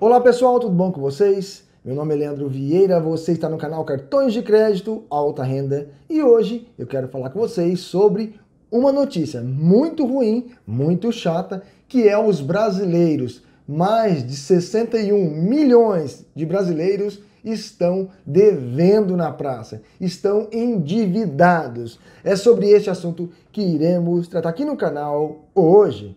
Olá pessoal, tudo bom com vocês? Meu nome é Leandro Vieira, você está no canal Cartões de Crédito Alta Renda e hoje eu quero falar com vocês sobre uma notícia muito ruim, muito chata, que é os brasileiros. Mais de 61 milhões de brasileiros estão devendo na praça, estão endividados. É sobre este assunto que iremos tratar aqui no canal hoje.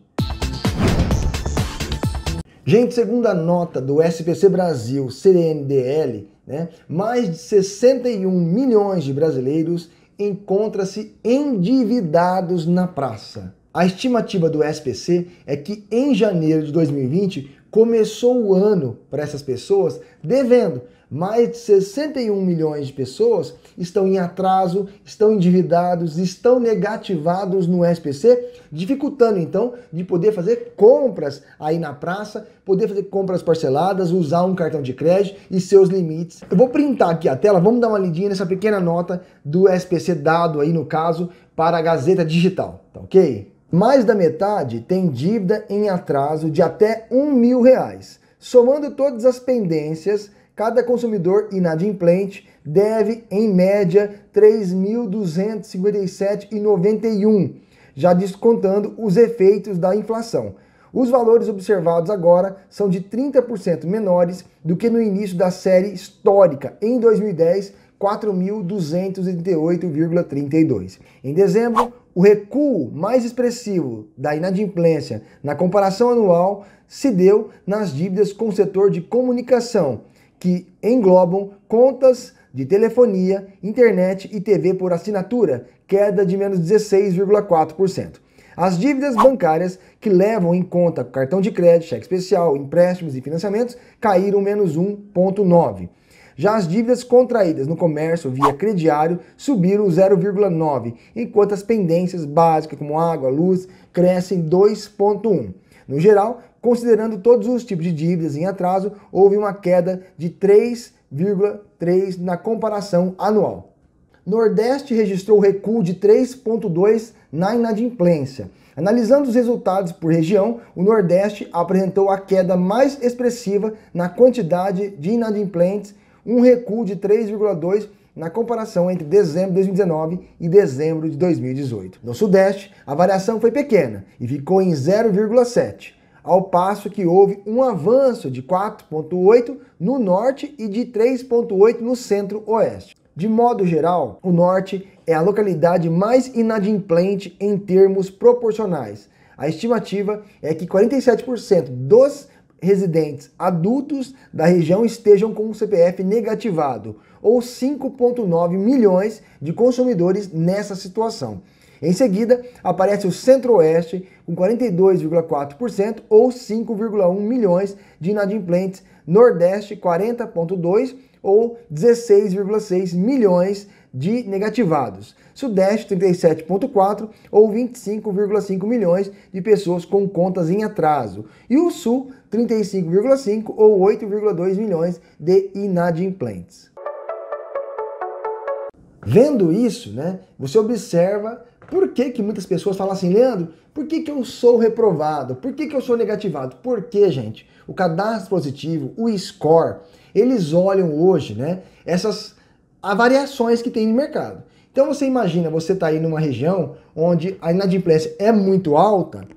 Gente, segundo a nota do SPC Brasil CNDL, né, mais de 61 milhões de brasileiros encontram-se endividados na praça. A estimativa do SPC é que em janeiro de 2020 começou o ano para essas pessoas devendo mais de 61 milhões de pessoas estão em atraso, estão endividados, estão negativados no SPC, dificultando então de poder fazer compras aí na praça, poder fazer compras parceladas, usar um cartão de crédito e seus limites. Eu vou printar aqui a tela, vamos dar uma lidinha nessa pequena nota do SPC dado aí no caso para a Gazeta Digital, tá ok? Mais da metade tem dívida em atraso de até um mil reais. Somando todas as pendências, cada consumidor inadimplente deve, em média, R$ 3.257,91, já descontando os efeitos da inflação. Os valores observados agora são de 30% menores do que no início da série histórica, em 2010, 4.238,32. Em dezembro, o recuo mais expressivo da inadimplência na comparação anual se deu nas dívidas com o setor de comunicação, que englobam contas de telefonia, internet e TV por assinatura, queda de menos 16,4%. As dívidas bancárias que levam em conta cartão de crédito, cheque especial, empréstimos e financiamentos caíram menos 1,9%. Já as dívidas contraídas no comércio via crediário subiram 0,9%, enquanto as pendências básicas como água, luz, crescem 2,1%. No geral, considerando todos os tipos de dívidas em atraso, houve uma queda de 3,3 na comparação anual. Nordeste registrou recuo de 3,2 na inadimplência. Analisando os resultados por região, o Nordeste apresentou a queda mais expressiva na quantidade de inadimplentes, um recuo de 3,2 na comparação entre dezembro de 2019 e dezembro de 2018. No Sudeste, a variação foi pequena e ficou em 0,7 ao passo que houve um avanço de 4,8 no norte e de 3,8 no centro-oeste. De modo geral, o norte é a localidade mais inadimplente em termos proporcionais. A estimativa é que 47% dos residentes adultos da região estejam com o CPF negativado, ou 5,9 milhões de consumidores nessa situação. Em seguida, aparece o Centro-Oeste com 42,4% ou 5,1 milhões de inadimplentes, Nordeste 40,2 ou 16,6 milhões de negativados. Sudeste 37,4 ou 25,5 milhões de pessoas com contas em atraso. E o Sul 35,5 ou 8,2 milhões de inadimplentes. Vendo isso, né, você observa por que, que muitas pessoas falam assim, Leandro, por que, que eu sou reprovado? Por que, que eu sou negativado? Porque, gente, o cadastro positivo, o score, eles olham hoje, né, essas variações que tem no mercado. Então você imagina, você está aí numa região onde a inadimplência é muito alta,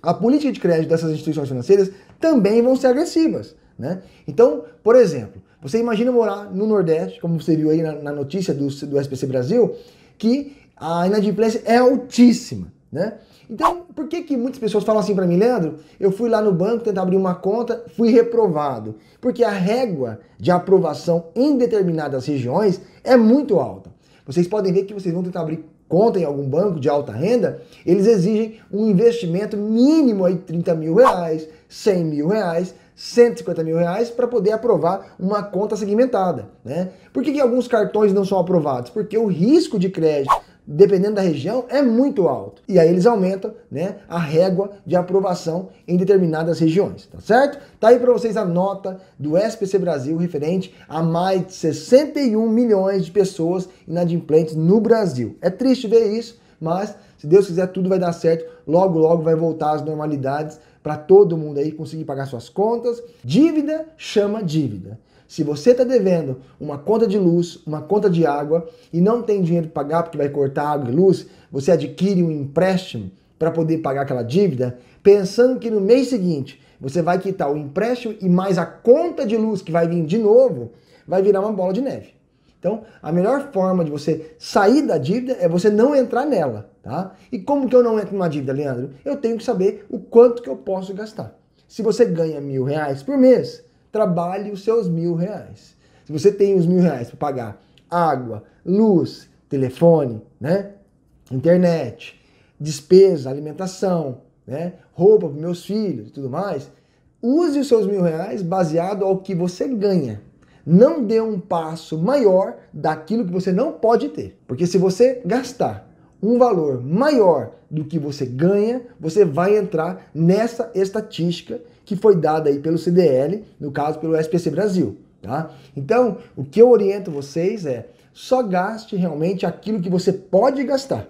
a política de crédito dessas instituições financeiras também vão ser agressivas. Né? Então, por exemplo, você imagina morar no Nordeste, como você viu aí na, na notícia do, do SPC Brasil, que a inadimplência é altíssima, né? Então, por que que muitas pessoas falam assim para mim, Leandro? Eu fui lá no banco tentar abrir uma conta, fui reprovado. Porque a régua de aprovação em determinadas regiões é muito alta. Vocês podem ver que vocês vão tentar abrir conta em algum banco de alta renda, eles exigem um investimento mínimo aí de 30 mil reais, 100 mil reais, 150 mil reais para poder aprovar uma conta segmentada. Né? Por que, que alguns cartões não são aprovados? Porque o risco de crédito dependendo da região, é muito alto. E aí eles aumentam né, a régua de aprovação em determinadas regiões, tá certo? Tá aí para vocês a nota do SPC Brasil referente a mais de 61 milhões de pessoas inadimplentes no Brasil. É triste ver isso, mas se Deus quiser tudo vai dar certo, logo logo vai voltar às normalidades para todo mundo aí conseguir pagar suas contas. Dívida chama dívida. Se você está devendo uma conta de luz, uma conta de água e não tem dinheiro para pagar porque vai cortar água e luz, você adquire um empréstimo para poder pagar aquela dívida, pensando que no mês seguinte você vai quitar o empréstimo e mais a conta de luz que vai vir de novo, vai virar uma bola de neve. Então, a melhor forma de você sair da dívida é você não entrar nela, tá? E como que eu não entro numa dívida, Leandro? Eu tenho que saber o quanto que eu posso gastar. Se você ganha mil reais por mês, trabalhe os seus mil reais. Se você tem os mil reais para pagar água, luz, telefone, né? internet, despesa, alimentação, né? roupa para meus filhos e tudo mais, use os seus mil reais baseado ao que você ganha. Não dê um passo maior daquilo que você não pode ter. Porque se você gastar um valor maior do que você ganha, você vai entrar nessa estatística que foi dada aí pelo CDL, no caso pelo SPC Brasil, tá? Então, o que eu oriento vocês é só gaste realmente aquilo que você pode gastar.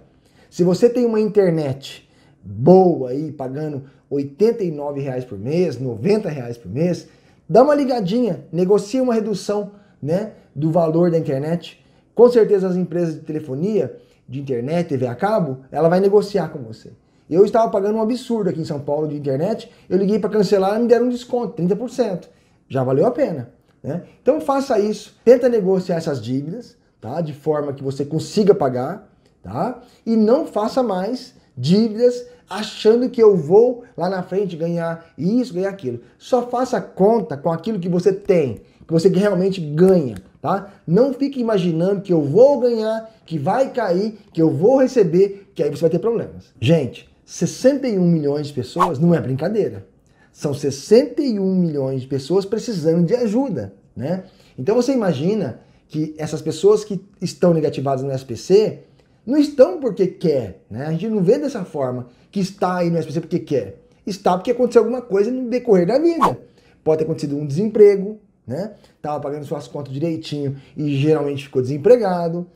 Se você tem uma internet boa aí, pagando R$ reais por mês, R$ reais por mês, dá uma ligadinha, negocia uma redução né, do valor da internet. Com certeza as empresas de telefonia, de internet, TV a cabo, ela vai negociar com você. Eu estava pagando um absurdo aqui em São Paulo de internet. Eu liguei para cancelar e me deram um desconto, 30%. Já valeu a pena. Né? Então faça isso, tenta negociar essas dívidas, tá? De forma que você consiga pagar, tá? E não faça mais dívidas achando que eu vou lá na frente ganhar isso, ganhar aquilo. Só faça conta com aquilo que você tem, que você realmente ganha, tá? Não fique imaginando que eu vou ganhar, que vai cair, que eu vou receber, que aí você vai ter problemas. Gente, 61 milhões de pessoas não é brincadeira. São 61 milhões de pessoas precisando de ajuda, né? Então você imagina que essas pessoas que estão negativadas no SPC não estão porque quer, né? A gente não vê dessa forma que está aí no SPC porque quer. Está porque aconteceu alguma coisa no decorrer da vida. Pode ter acontecido um desemprego, né? Tava pagando suas contas direitinho e geralmente ficou desempregado.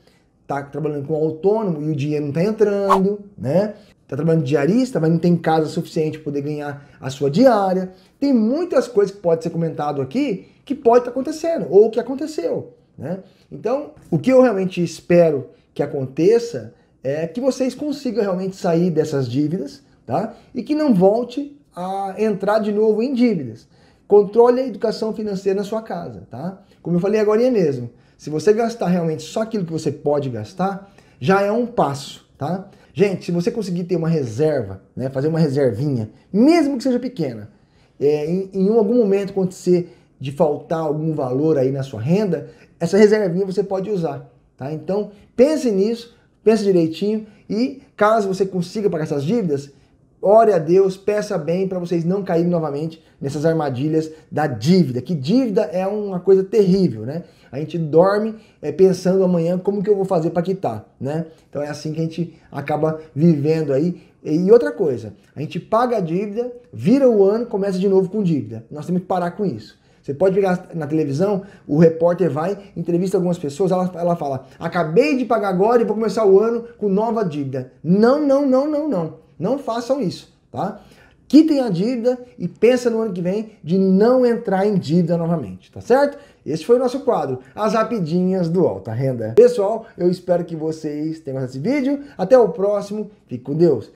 Tá trabalhando com autônomo e o dinheiro não está entrando, né? Está trabalhando diarista, mas não tem casa suficiente para poder ganhar a sua diária. Tem muitas coisas que pode ser comentado aqui que pode estar tá acontecendo, ou que aconteceu. Né? Então, o que eu realmente espero que aconteça é que vocês consigam realmente sair dessas dívidas tá? e que não volte a entrar de novo em dívidas. Controle a educação financeira na sua casa. Tá? Como eu falei agora mesmo, se você gastar realmente só aquilo que você pode gastar, já é um passo. Tá? Gente, se você conseguir ter uma reserva, né, fazer uma reservinha, mesmo que seja pequena, é, em, em algum momento acontecer de faltar algum valor aí na sua renda, essa reservinha você pode usar. Tá? Então, pense nisso, pense direitinho e caso você consiga pagar essas dívidas, ore a Deus, peça bem para vocês não caírem novamente nessas armadilhas da dívida. Que dívida é uma coisa terrível, né? A gente dorme é, pensando amanhã como que eu vou fazer para quitar, né? Então é assim que a gente acaba vivendo aí. E outra coisa, a gente paga a dívida, vira o ano, começa de novo com dívida. Nós temos que parar com isso. Você pode pegar na televisão, o repórter vai, entrevista algumas pessoas, ela, ela fala: acabei de pagar agora e vou começar o ano com nova dívida. Não, não, não, não, não. Não façam isso, tá? Quitem a dívida e pensa no ano que vem de não entrar em dívida novamente, tá certo? Esse foi o nosso quadro, as rapidinhas do Alta Renda. Pessoal, eu espero que vocês tenham esse vídeo. Até o próximo. Fique com Deus.